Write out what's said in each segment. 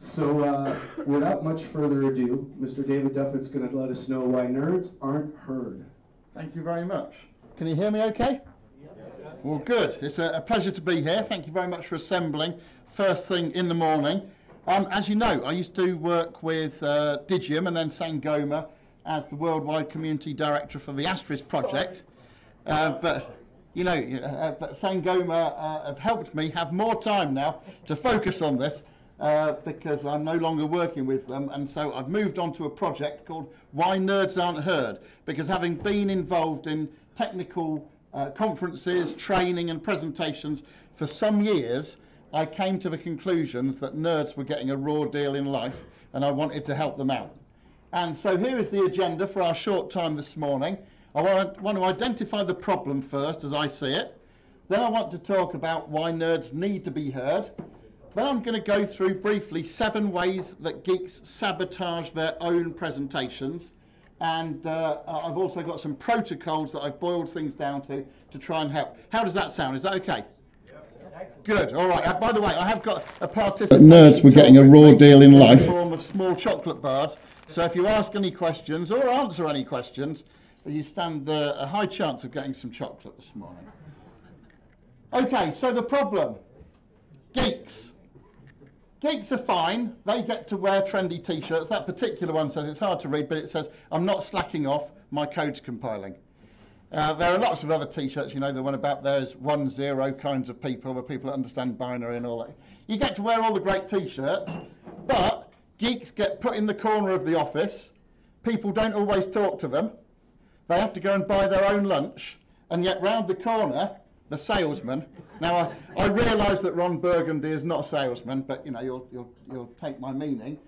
So, uh, without much further ado, Mr. David Duffett's going to let us know why nerds aren't heard. Thank you very much. Can you hear me okay? Well, good. It's a, a pleasure to be here. Thank you very much for assembling first thing in the morning. Um, as you know, I used to work with uh, Digium and then Sangoma as the worldwide community director for the Asterisk project. Uh, but you know, uh, but Sangoma uh, have helped me have more time now to focus on this uh, because I'm no longer working with them, and so I've moved on to a project called Why Nerds Aren't Heard. Because having been involved in technical uh, conferences, training, and presentations for some years, I came to the conclusions that nerds were getting a raw deal in life, and I wanted to help them out. And so here is the agenda for our short time this morning. I want, want to identify the problem first, as I see it. Then I want to talk about why nerds need to be heard. Then I'm going to go through briefly seven ways that geeks sabotage their own presentations. And uh, I've also got some protocols that I've boiled things down to to try and help. How does that sound? Is that okay? Good. All right. Uh, by the way, I have got a participant. Nerds were getting a raw deal in life. In the form of small chocolate bars. So if you ask any questions or answer any questions, you stand uh, a high chance of getting some chocolate this morning. Okay. So the problem, geeks. Geeks are fine. They get to wear trendy T-shirts. That particular one says it's hard to read, but it says I'm not slacking off. My code's compiling. Uh, there are lots of other T-shirts. You know, the one about there's one zero kinds of people, the people that understand binary and all that. You get to wear all the great T-shirts, but geeks get put in the corner of the office. People don't always talk to them. They have to go and buy their own lunch, and yet round the corner the salesman. Now, I, I realise that Ron Burgundy is not a salesman, but you know, you'll, you'll, you'll take my meaning.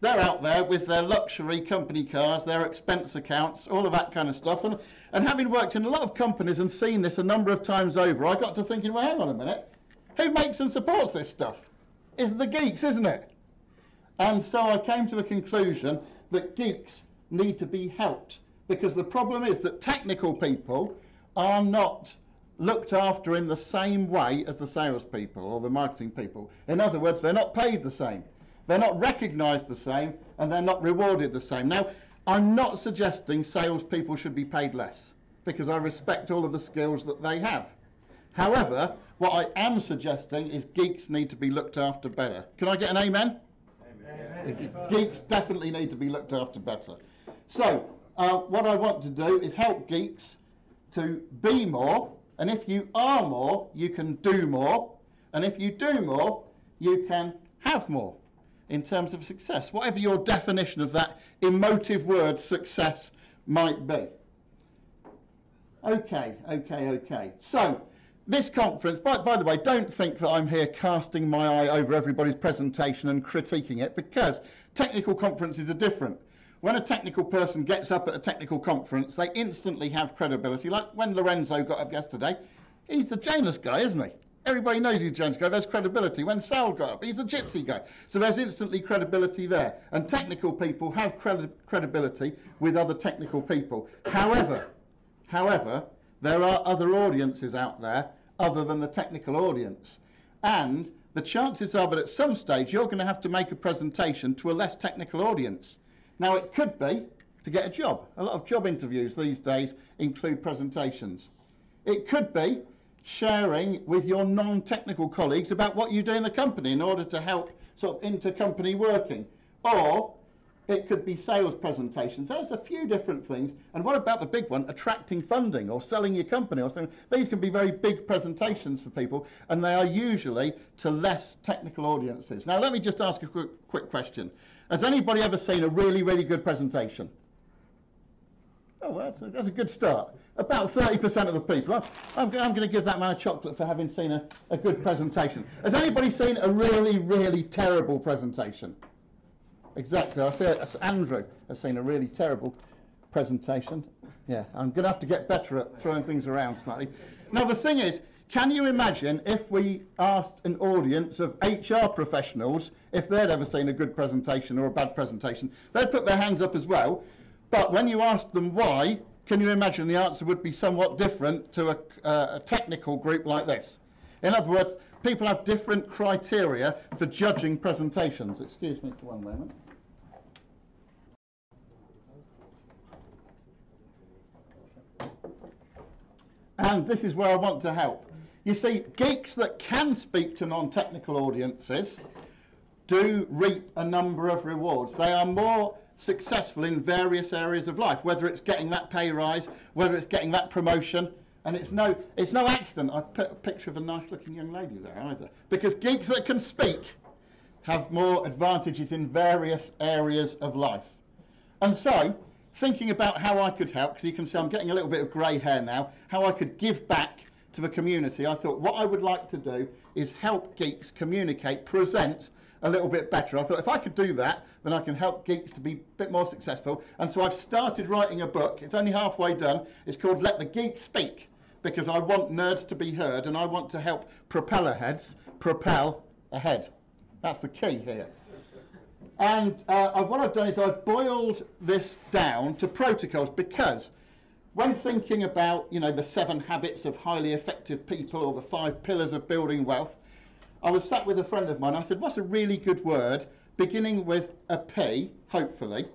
They're out there with their luxury company cars, their expense accounts, all of that kind of stuff. And, and having worked in a lot of companies and seen this a number of times over, I got to thinking, well, hang on a minute. Who makes and supports this stuff? It's the geeks, isn't it? And so I came to a conclusion that geeks need to be helped because the problem is that technical people are not looked after in the same way as the salespeople or the marketing people. In other words, they're not paid the same, they're not recognised the same, and they're not rewarded the same. Now, I'm not suggesting salespeople should be paid less because I respect all of the skills that they have. However, what I am suggesting is geeks need to be looked after better. Can I get an amen? amen. Geeks definitely need to be looked after better. So, uh, what I want to do is help geeks to be more and if you are more, you can do more. And if you do more, you can have more in terms of success, whatever your definition of that emotive word success might be. Okay, okay, okay. So, this conference, by, by the way, don't think that I'm here casting my eye over everybody's presentation and critiquing it because technical conferences are different when a technical person gets up at a technical conference, they instantly have credibility. Like when Lorenzo got up yesterday, he's the Janus guy, isn't he? Everybody knows he's the Janus guy. There's credibility. When Sal got up, he's the Jitsi guy. So there's instantly credibility there. And technical people have credi- credibility with other technical people. However, however, there are other audiences out there other than the technical audience. And the chances are that at some stage you're going to have to make a presentation to a less technical audience. Now, it could be to get a job. A lot of job interviews these days include presentations. It could be sharing with your non technical colleagues about what you do in the company in order to help sort of inter-company working. Or it could be sales presentations. There's a few different things. And what about the big one, attracting funding or selling your company or something? These can be very big presentations for people, and they are usually to less technical audiences. Now, let me just ask a quick, quick question. Has anybody ever seen a really, really good presentation? Oh, well, that's a, that's a good start. About 30% of the people. I'm, I'm, going to give that man a chocolate for having seen a, a good presentation. Has anybody seen a really, really terrible presentation? Exactly. I see it. Andrew has seen a really terrible presentation. Yeah, I'm going to have to get better at throwing things around slightly. Now, the thing is, can you imagine if we asked an audience of HR professionals if they'd ever seen a good presentation or a bad presentation? They'd put their hands up as well. But when you asked them why, can you imagine the answer would be somewhat different to a, uh, a technical group like this? In other words, people have different criteria for judging presentations. Excuse me for one moment. And this is where I want to help. You see, geeks that can speak to non technical audiences do reap a number of rewards. They are more successful in various areas of life, whether it's getting that pay rise, whether it's getting that promotion. And it's no, it's no accident I put a picture of a nice looking young lady there either. Because geeks that can speak have more advantages in various areas of life. And so, thinking about how I could help, because you can see I'm getting a little bit of grey hair now, how I could give back to the community, I thought what I would like to do is help geeks communicate, present a little bit better. I thought if I could do that, then I can help geeks to be a bit more successful. And so I've started writing a book. It's only halfway done. It's called Let the Geek Speak, because I want nerds to be heard and I want to help propeller heads propel ahead. That's the key here. And uh, what I've done is I've boiled this down to protocols because when thinking about, you know, the seven habits of highly effective people or the five pillars of building wealth, I was sat with a friend of mine. I said, "What's a really good word beginning with a P, hopefully,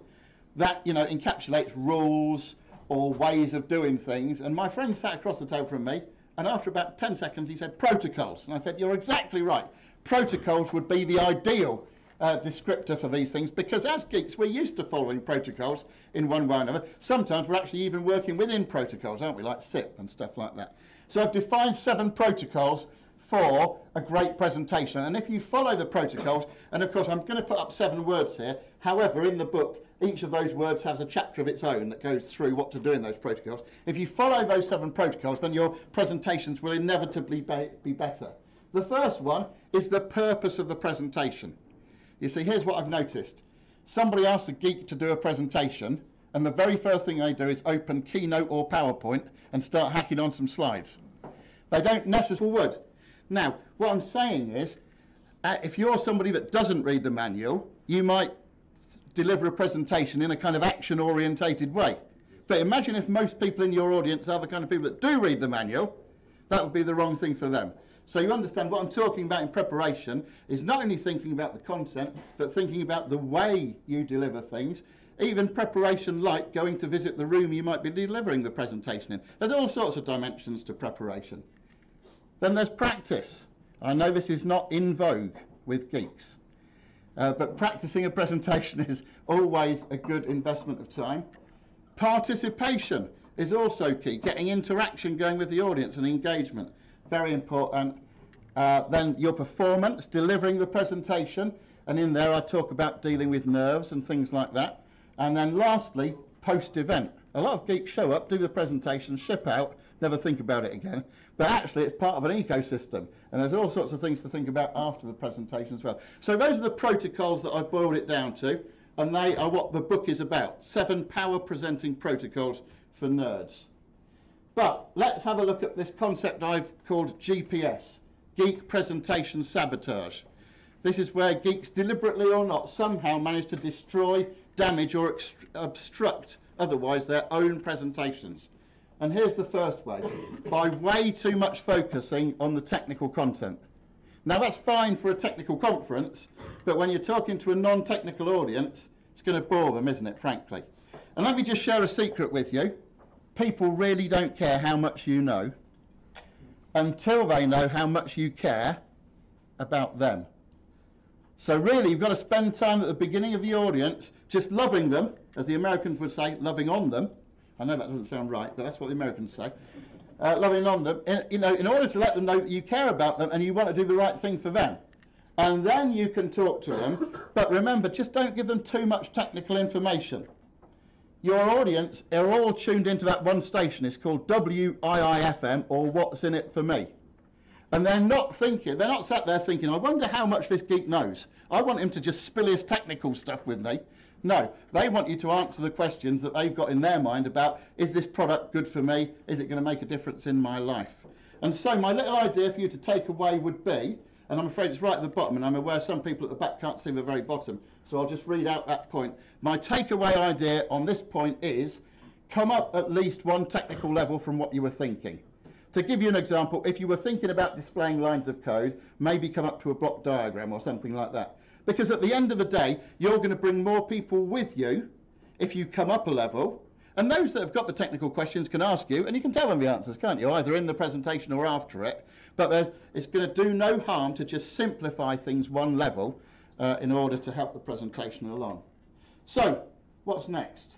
that you know encapsulates rules or ways of doing things?" And my friend sat across the table from me, and after about 10 seconds, he said, "Protocols." And I said, "You're exactly right. Protocols would be the ideal." Uh, descriptor for these things because as geeks we're used to following protocols in one way or another. Sometimes we're actually even working within protocols, aren't we, like SIP and stuff like that. So I've defined seven protocols for a great presentation. And if you follow the protocols, and of course I'm going to put up seven words here, however, in the book, each of those words has a chapter of its own that goes through what to do in those protocols. If you follow those seven protocols, then your presentations will inevitably be, be better. The first one is the purpose of the presentation. You see, here's what I've noticed. Somebody asks a geek to do a presentation, and the very first thing they do is open Keynote or PowerPoint and start hacking on some slides. They don't necessarily would. Now, what I'm saying is, uh, if you're somebody that doesn't read the manual, you might deliver a presentation in a kind of action orientated way. But imagine if most people in your audience are the kind of people that do read the manual, that would be the wrong thing for them. So you understand what I'm talking about in preparation is not only thinking about the content, but thinking about the way you deliver things. Even preparation like going to visit the room you might be delivering the presentation in. There's all sorts of dimensions to preparation. Then there's practice. I know this is not in vogue with geeks, uh, but practicing a presentation is always a good investment of time. Participation is also key, getting interaction going with the audience and engagement very important. Uh, then your performance, delivering the presentation, and in there I talk about dealing with nerves and things like that. And then lastly, post-event. A lot of geeks show up, do the presentation, ship out, never think about it again. But actually, it's part of an ecosystem, and there's all sorts of things to think about after the presentation as well. So those are the protocols that I've boiled it down to, and they are what the book is about. Seven power presenting protocols for nerds. But let's have a look at this concept I've called GPS, Geek Presentation Sabotage. This is where geeks, deliberately or not, somehow manage to destroy, damage, or obstruct otherwise their own presentations. And here's the first way by way too much focusing on the technical content. Now, that's fine for a technical conference, but when you're talking to a non technical audience, it's going to bore them, isn't it, frankly? And let me just share a secret with you people really don't care how much you know until they know how much you care about them. So really, you've got to spend time at the beginning of the audience just loving them, as the Americans would say, loving on them. I know that doesn't sound right, but that's what the Americans say. Uh, loving on them, in, you know, in order to let them know that you care about them and you want to do the right thing for them. And then you can talk to them. But remember, just don't give them too much technical information your audience are all tuned into that one station. It's called WIIFM or What's in It for Me. And they're not thinking, they're not sat there thinking, I wonder how much this geek knows. I want him to just spill his technical stuff with me. No, they want you to answer the questions that they've got in their mind about is this product good for me? Is it going to make a difference in my life? And so, my little idea for you to take away would be, and I'm afraid it's right at the bottom, and I'm aware some people at the back can't see the very bottom, so I'll just read out that point. My takeaway idea on this point is come up at least one technical level from what you were thinking. To give you an example, if you were thinking about displaying lines of code, maybe come up to a block diagram or something like that. Because at the end of the day, you're going to bring more people with you if you come up a level. And those that have got the technical questions can ask you, and you can tell them the answers, can't you? Either in the presentation or after it. But it's going to do no harm to just simplify things one level uh, in order to help the presentation along. So, what's next?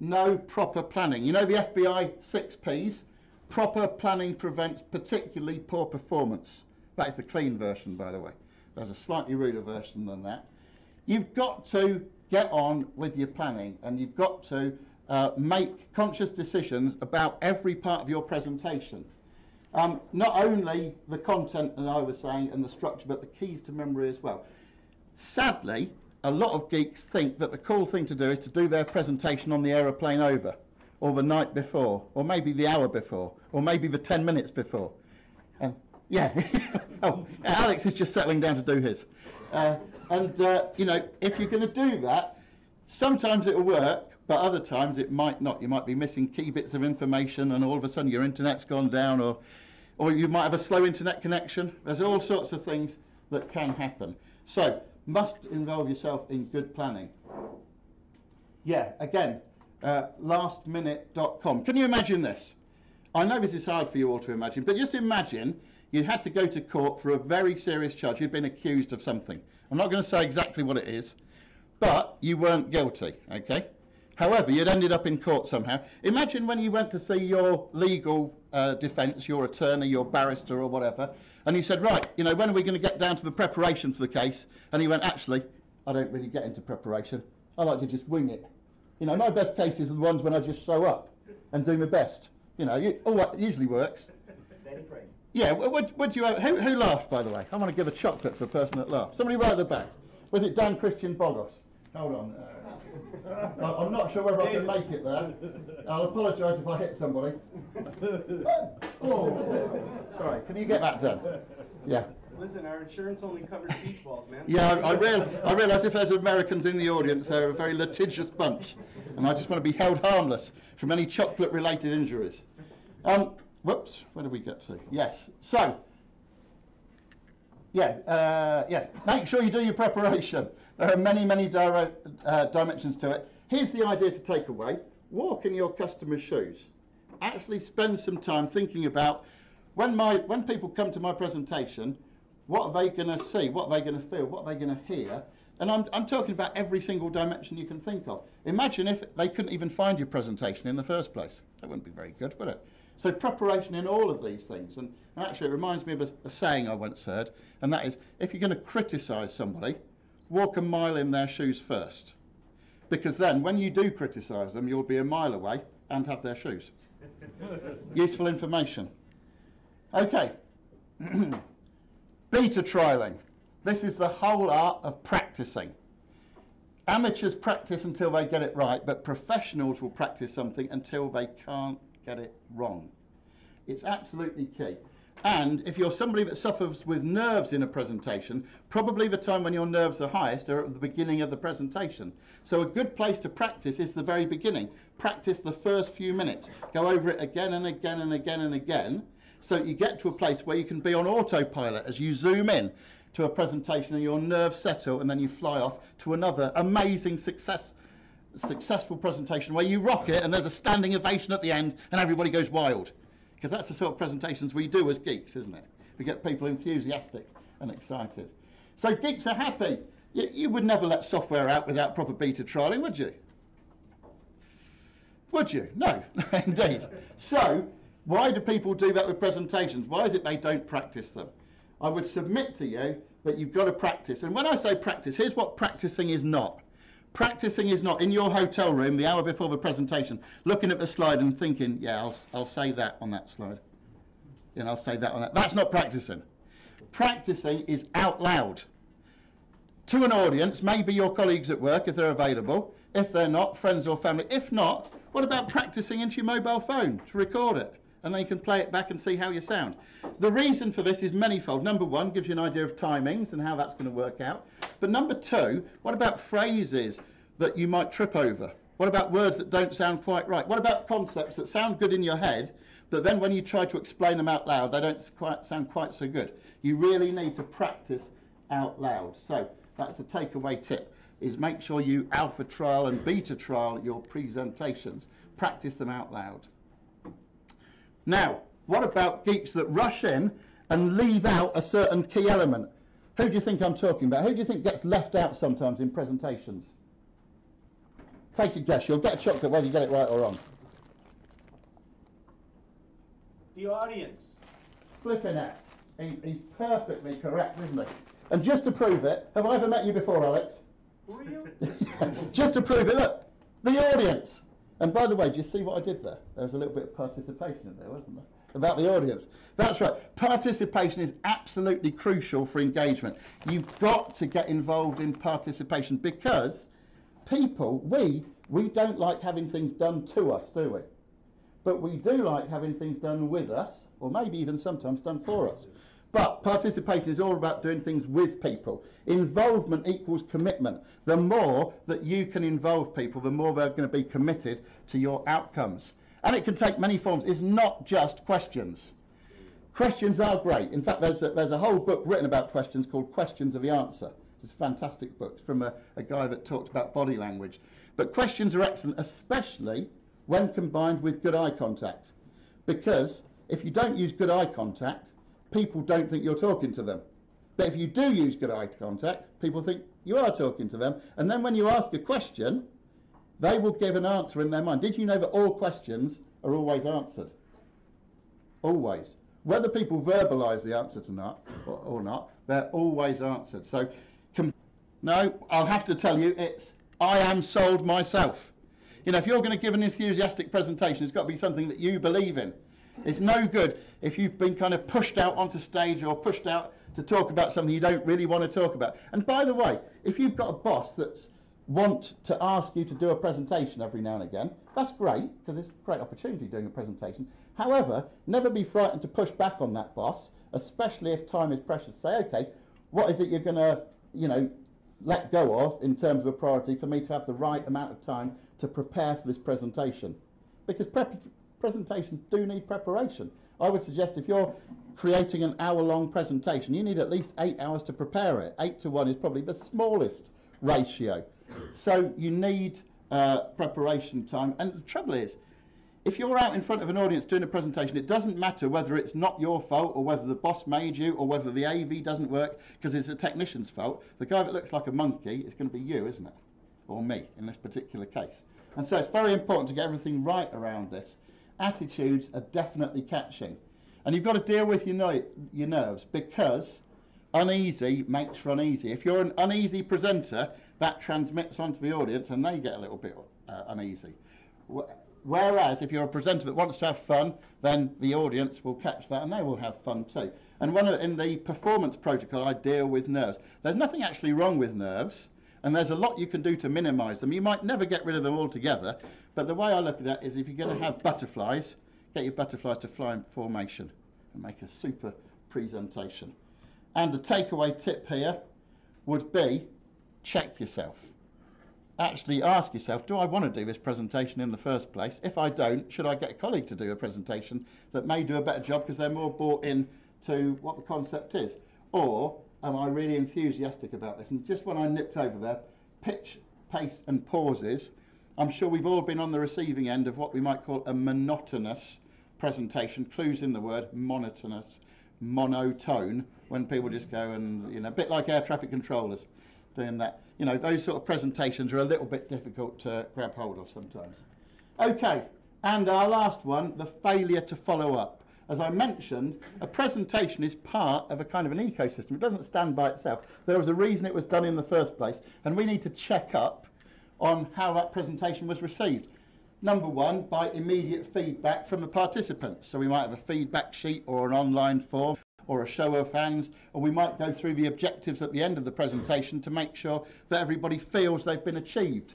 No proper planning. You know the FBI six P's? Proper planning prevents particularly poor performance. That is the clean version, by the way. There's a slightly ruder version than that. You've got to get on with your planning and you've got to uh, make conscious decisions about every part of your presentation. Um, not only the content, as I was saying, and the structure, but the keys to memory as well. Sadly, a lot of geeks think that the cool thing to do is to do their presentation on the aeroplane over, or the night before, or maybe the hour before, or maybe the 10 minutes before. And yeah, oh, Alex is just settling down to do his. Uh, and uh, you know, if you're going to do that, sometimes it'll work, but other times it might not. You might be missing key bits of information, and all of a sudden your internet's gone down, or or you might have a slow internet connection. There's all sorts of things that can happen. So must involve yourself in good planning. Yeah, again, uh, lastminute.com. Can you imagine this? I know this is hard for you all to imagine, but just imagine you had to go to court for a very serious charge. You'd been accused of something. I'm not going to say exactly what it is, but you weren't guilty, okay? However, you'd ended up in court somehow. Imagine when you went to see your legal uh, defence, your attorney, your barrister, or whatever, and you said, Right, you know, when are we going to get down to the preparation for the case? And he went, Actually, I don't really get into preparation. I like to just wing it. You know, my best cases are the ones when I just show up and do my best. You know, you, all that usually works. Yeah, what do you? Who, who laughed, by the way? I want to give a chocolate to the person that laughed. Somebody right at the back. Was it Dan Christian Bogos? Hold on. I- I'm not sure whether I can make it there. I'll apologise if I hit somebody. Oh, sorry. Can you get that done? Yeah. Listen, our insurance only covers beach balls, man. Yeah, I, I, real, I realise if there's Americans in the audience, they're a very litigious bunch, and I just want to be held harmless from any chocolate-related injuries. Um, whoops, where did we get to? Yes. So, yeah, uh, yeah. Make sure you do your preparation. There are many, many uh, dimensions to it. Here's the idea to take away: walk in your customer's shoes. Actually, spend some time thinking about when my when people come to my presentation, what are they going to see? What are they going to feel? What are they going to hear? And I'm, I'm talking about every single dimension you can think of. Imagine if they couldn't even find your presentation in the first place. That wouldn't be very good, would it? So preparation in all of these things. And actually, it reminds me of a, a saying I once heard, and that is, if you're going to criticise somebody, walk a mile in their shoes first. Because then, when you do criticise them, you'll be a mile away and have their shoes. Useful information. Okay. Beta trialing. This is the whole art of practicing. Amateurs practice until they get it right, but professionals will practice something until they can't get it wrong. It's absolutely key. And if you're somebody that suffers with nerves in a presentation, probably the time when your nerves are highest are at the beginning of the presentation. So a good place to practice is the very beginning. Practice the first few minutes. Go over it again and again and again and again so you get to a place where you can be on autopilot as you zoom in to a presentation and your nerves settle and then you fly off to another amazing success successful presentation where you rock it and there's a standing ovation at the end and everybody goes wild because that's the sort of presentations we do as geeks isn't it we get people enthusiastic and excited so geeks are happy you, you would never let software out without proper beta trialing would you would you no indeed so why do people do that with presentations? Why is it they don't practice them? I would submit to you that you've got to practice. And when I say practice, here's what practicing is not. Practicing is not in your hotel room the hour before the presentation, looking at the slide and thinking, yeah, I'll, I'll say that on that slide. And I'll say that on that. That's not practicing. Practicing is out loud to an audience, maybe your colleagues at work if they're available. If they're not, friends or family. If not, what about practicing into your mobile phone to record it? And then you can play it back and see how you sound. The reason for this is manifold. Number one, gives you an idea of timings and how that's going to work out. But number two, what about phrases that you might trip over? What about words that don't sound quite right? What about concepts that sound good in your head, but then when you try to explain them out loud, they don't quite sound quite so good? You really need to practice out loud. So that's the takeaway tip: is make sure you alpha trial and beta trial your presentations. Practice them out loud. Now, what about geeks that rush in and leave out a certain key element? Who do you think I'm talking about? Who do you think gets left out sometimes in presentations? Take a guess. You'll get a chocolate whether you get it right or wrong. The audience. Flipping it. He, he's perfectly correct, isn't he? And just to prove it, have I ever met you before, Alex? You? just to prove it, look, the audience. And by the way, do you see what I did there? There was a little bit of participation in there, wasn't there? About the audience. That's right. Participation is absolutely crucial for engagement. You've got to get involved in participation because people, we, we don't like having things done to us, do we? But we do like having things done with us, or maybe even sometimes done for us. But participation is all about doing things with people. Involvement equals commitment. The more that you can involve people, the more they're going to be committed to your outcomes. And it can take many forms. It's not just questions. Questions are great. In fact, there's a, there's a whole book written about questions called Questions are the Answer. It's a fantastic book from a, a guy that talked about body language. But questions are excellent, especially when combined with good eye contact. Because if you don't use good eye contact, people don't think you're talking to them. But if you do use good eye contact, people think you are talking to them. And then when you ask a question, they will give an answer in their mind. Did you know that all questions are always answered? Always. Whether people verbalise the answer to not or, or not, they're always answered. So, no, I'll have to tell you, it's I am sold myself. You know, if you're going to give an enthusiastic presentation, it's got to be something that you believe in. It's no good if you've been kind of pushed out onto stage or pushed out to talk about something you don't really want to talk about. And by the way, if you've got a boss that's want to ask you to do a presentation every now and again, that's great because it's a great opportunity doing a presentation. However, never be frightened to push back on that boss, especially if time is precious. Say, okay, what is it you're going to, you know, let go of in terms of a priority for me to have the right amount of time to prepare for this presentation? Because prep- presentations do need preparation. I would suggest if you're creating an hour long presentation, you need at least eight hours to prepare it. Eight to one is probably the smallest ratio. So you need uh, preparation time. And the trouble is, if you're out in front of an audience doing a presentation, it doesn't matter whether it's not your fault or whether the boss made you or whether the AV doesn't work because it's a technician's fault. The guy that looks like a monkey is going to be you, isn't it? Or me in this particular case. And so it's very important to get everything right around this. Attitudes are definitely catching. And you've got to deal with your, your nerves because uneasy makes for uneasy. If you're an uneasy presenter, that transmits onto the audience and they get a little bit uh, uneasy. Whereas if you're a presenter that wants to have fun, then the audience will catch that and they will have fun too. And one of, in the performance protocol, I deal with nerves. There's nothing actually wrong with nerves, and there's a lot you can do to minimise them. You might never get rid of them altogether, but the way I look at that is if you're going to oh. have butterflies, get your butterflies to fly in formation and make a super presentation. And the takeaway tip here would be check yourself. Actually ask yourself, do I want to do this presentation in the first place? If I don't, should I get a colleague to do a presentation that may do a better job because they're more bought in to what the concept is? Or am I really enthusiastic about this? And just when I nipped over there, pitch, pace and pauses, I'm sure we've all been on the receiving end of what we might call a monotonous presentation, clues in the word, monotonous, monotone, when people just go and, you know, a bit like air traffic controllers doing that. You know, those sort of presentations are a little bit difficult to grab hold of sometimes. Okay, and our last one, the failure to follow up. As I mentioned, a presentation is part of a kind of an ecosystem. It doesn't stand by itself. There was a reason it was done in the first place, and we need to check up on how that presentation was received. Number one, by immediate feedback from the participants. So we might have a feedback sheet or an online form or a show of hands, or we might go through the objectives at the end of the presentation to make sure that everybody feels they've been achieved.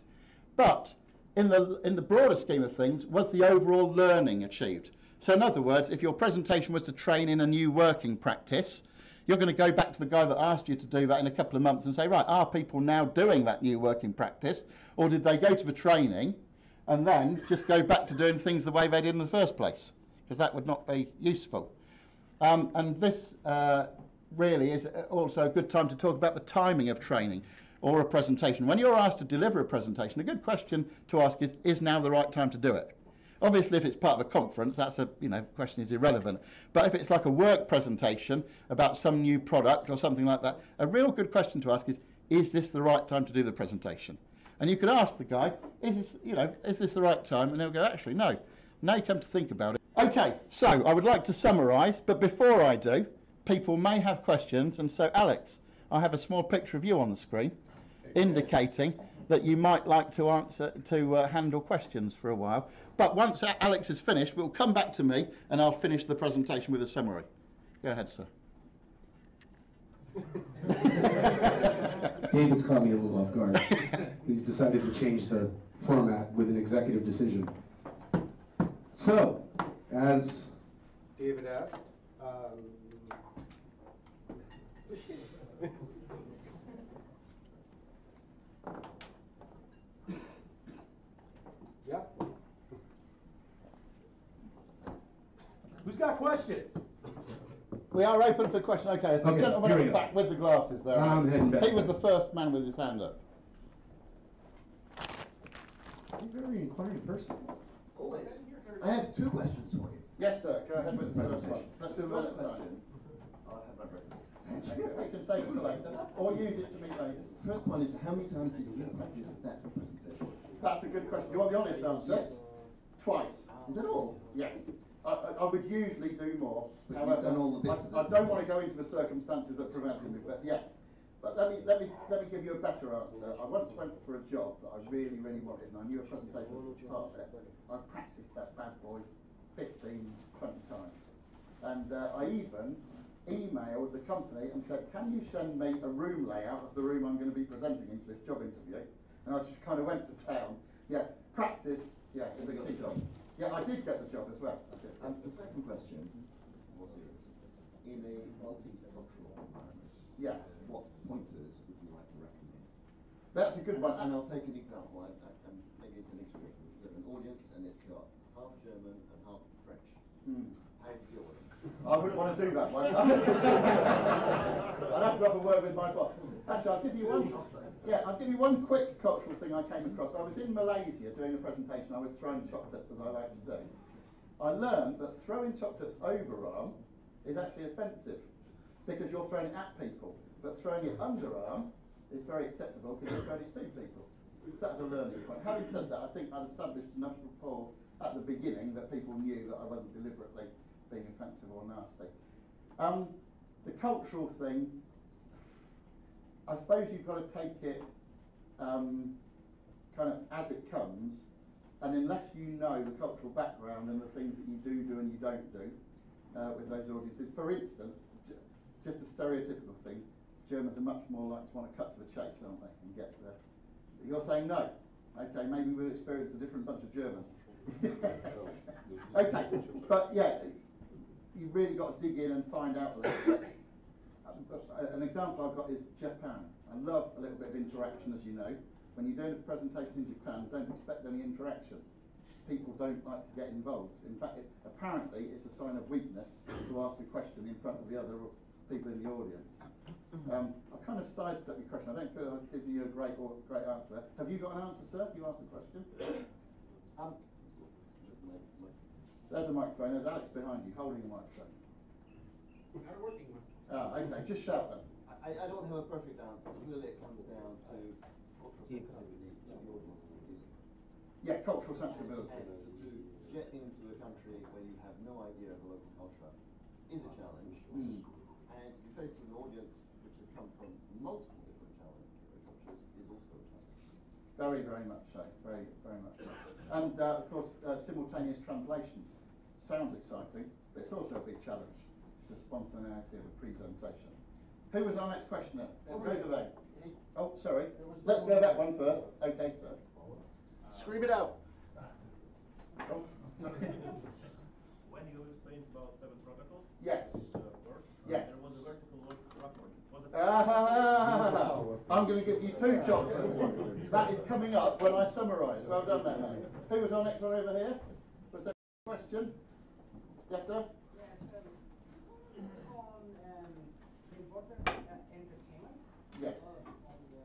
But in the, in the broader scheme of things, was the overall learning achieved? So in other words, if your presentation was to train in a new working practice, you're going to go back to the guy that asked you to do that in a couple of months and say, right, are people now doing that new working practice? Or did they go to the training and then just go back to doing things the way they did in the first place, because that would not be useful. Um, and this uh, really is also a good time to talk about the timing of training or a presentation. When you're asked to deliver a presentation, a good question to ask is, is now the right time to do it? Obviously, if it's part of a conference, that's a you know question is irrelevant. But if it's like a work presentation about some new product or something like that, a real good question to ask is, is this the right time to do the presentation? And you could ask the guy, is this you know is this the right time? And they'll go, actually, no. Now you come to think about it. Okay, so I would like to summarise, but before I do, people may have questions, and so Alex, I have a small picture of you on the screen, indicating that you might like to answer to uh, handle questions for a while. But once Alex is finished, we'll come back to me, and I'll finish the presentation with a summary. Go ahead, sir. David's caught me a little off guard. He's decided to change the format with an executive decision. So, as David asked, um, yeah. Who's got questions? We are open for questions. Okay, so Okay, the gentleman here at the go. back with the glasses there. I'm heading back. He was the first man with his hand up. You're a very inquiring person. Always. I have two questions for you. Yes, sir. Go ahead with the first one. Presentation. Let's do The first minute at a time. question. I'll have my breakfast. We can save it for later, or use it to meet ladies. First one is how many times did you practice that presentation? That's a good question. Do you want the honest answer? Yes. Twice. Is that all? Yes. I, I, would usually do more. But you've However, done all the bits I, I don't want to go into the circumstances that prevented me, but yes. But let me, let me, let me give you a better answer. I once went for a job that I really, really wanted, and I knew a presentation was part of it. I practiced that bad boy 15, 20 times. And uh, I even emailed the company and said, can you send me a room layout of the room I'm going to be presenting in for this job interview? And I just kind of went to town. Yeah, practice, yeah, is a key job. Yeah, I did get the job as well. And the second question was. In a multicultural environment, Yeah, what pointers would you like to recommend? that's a good And, one. and I'll take an example. I, I, and maybe it's an extreme. You have an audience and it's got half German and half French. Hmm. How do you deal with it? I wouldn't want to do that one. I'd have to have a word with my boss. Actually, I'll give you one. Yeah, I'll give you one quick cultural thing I came across. I was in Malaysia doing a presentation. I was throwing chocolates as I like to do. I learned that throwing chocolates overarm is actually offensive because you're throwing it at people, but throwing it underarm is very acceptable because you're throwing it to people. So that's a learning point. Having said that, I think I'd established enough rapport at the beginning that people knew that I wasn't deliberately being offensive or nasty. Um, the cultural thing, I suppose you've got to take it um, kind of as it comes, and unless you know the cultural background and the things that you do do and you don't do uh, with those audiences, for instance, just a stereotypical thing, Germans are much more likely to want to cut to the chase, aren't they, and get there. You're saying no. Okay, maybe we'll experience a different bunch of Germans. okay, but yeah, you've really got to dig in and find out a little bit. Uh, An example I've got is Japan. I love a little bit of interaction, as you know. When you're doing a presentation in Japan, don't expect any interaction. People don't like to get involved. In fact, it, apparently, it's a sign of weakness to ask a question in front of the other people in the audience. Um, I kind of sidestepped your question. I don't feel I've given you a great or great answer. Have you got an answer, sir? You asked a question. Um, Just like, like there's a microphone. There's Alex behind you, holding a microphone. Not working one. Ah, okay. Just shout then. I, I don't have a perfect answer. Really, it comes down to cultural sensitivity to the audience that you're dealing with. Yeah, cultural sensibility. And to get into a country where you have no idea of the local culture is a challenge. Mm. And to be faced with an audience which has come from multiple different challenge, cultures is also a challenge. Very, very much so. Very, very much so. And uh, of course, uh, simultaneous translation sounds exciting, but it's also a big challenge. The spontaneity of a presentation. Who was our next questioner? Go to them. Oh, sorry. Let's go that one first. Okay, sir. Scream it out. Oh, When you explained about seven protocols, yes. uh, work, Yes. there was a vertical rock rock work. Ah, I'm going to give you two chocolates. That is coming up when I summarise. Well done there, mate. Who was our next one over here? Was there a question? Yes, sir? Yes, um, on um, the importance of uh, entertainment. Yes. or on the,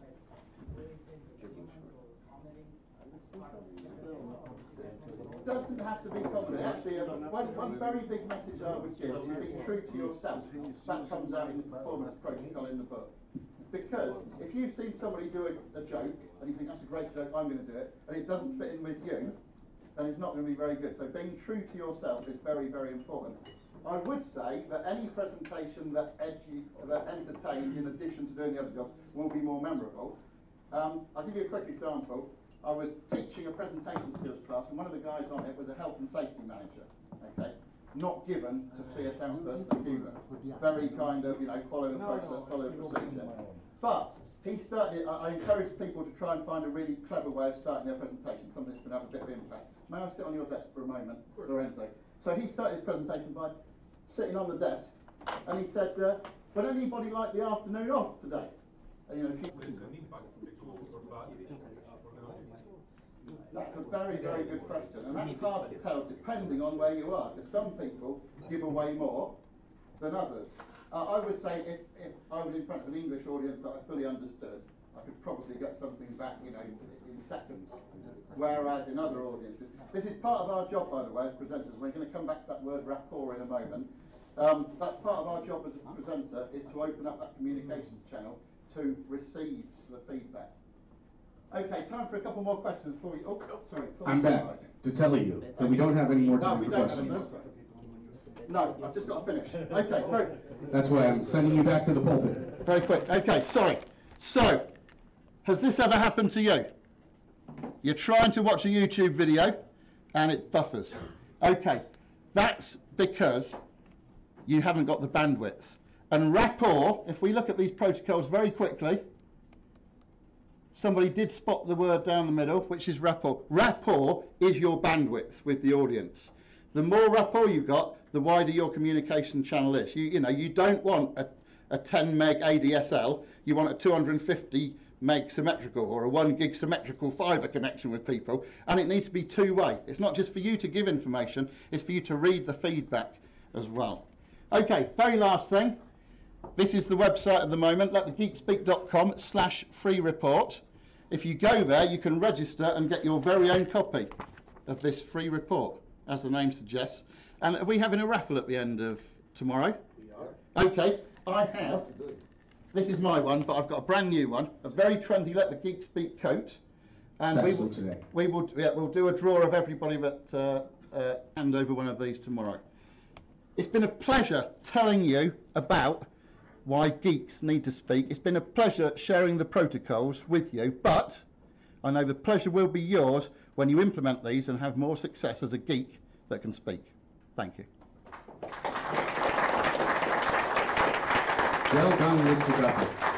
like, where is entertainment or comedy? part of entertainment or It doesn't have to be comedy. Actually, um, one, one very big message I would give is be true to yourself. That comes out in the performance protocol in the book. Because if you've seen somebody do a, a joke and you think that's a great joke, I'm going to do it, and it doesn't fit in with you, then it's not going to be very good. So being true to yourself is very, very important. I would say that any presentation that, edu- that entertains in addition to doing the other jobs will be more memorable. Um, I'll give you a quick example. I was teaching a presentation skills class, and one of the guys on it was a health and safety manager. Okay, not given to CSM first and humour. Very kind of, you know, follow the process, follow the procedure. But he started. I, I encourage people to try and find a really clever way of starting their presentation, something that's going to have a bit of impact. May I sit on your desk for a moment, Lorenzo? So he started his presentation by sitting on the desk, and he said, uh, "Would anybody like the afternoon off today?" And, you know, she- That's a very, very good question, and that's hard to tell depending on where you are, because some people give away more than others. Uh, I would say if, if I was in front of an English audience that I fully understood, I could probably get something back, you know, in seconds. Whereas in other audiences, this is part of our job, by the way, as presenters. We're going to come back to that word rapport in a moment. Um, that's part of our job as a presenter is to open up that communications channel to receive the feedback. Okay, time for a couple more questions before we. Oh, oh sorry. I'm back to tell you that we don't have any more No, time we for don't have questions. enough. No, I've just got to finish. Okay, very, That's why I'm sending you back to the pulpit. very quick. Okay, sorry. So, has this ever happened to you? You're trying to watch a YouTube video and it buffers. Okay, that's because you haven't got the bandwidth. And rapport, if we look at these protocols very quickly, somebody did spot the word down the middle, which is rapport. Rapport is your bandwidth with the audience. The more rapport you've got, the wider your communication channel is. You, you know, you don't want a, a 10 meg ADSL, you want a 250 meg symmetrical or a 1 gig symmetrical fibre connection with people, and it needs to be two way. It's not just for you to give information, it's for you to read the feedback as well. Okay, very last thing. This is the website at the moment, letthegeekspeak.com slash free report. If you go there, you can register and get your very own copy of this free report, as the name suggests. And are we having a raffle at the end of tomorrow? We are. Okay, I have. This is my one, but I've got a brand new one, a very trendy Let the Geek Speak coat. And we will, today. we will, yeah, we'll do a draw of everybody that uh, uh, hand over one of these tomorrow. It's been a pleasure telling you about why geeks need to speak. It's been a pleasure sharing the protocols with you, but I know the pleasure will be yours when you implement these and have more success as a geek that can speak. Thank you. Well done, Mr.